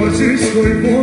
Hoje foi bom,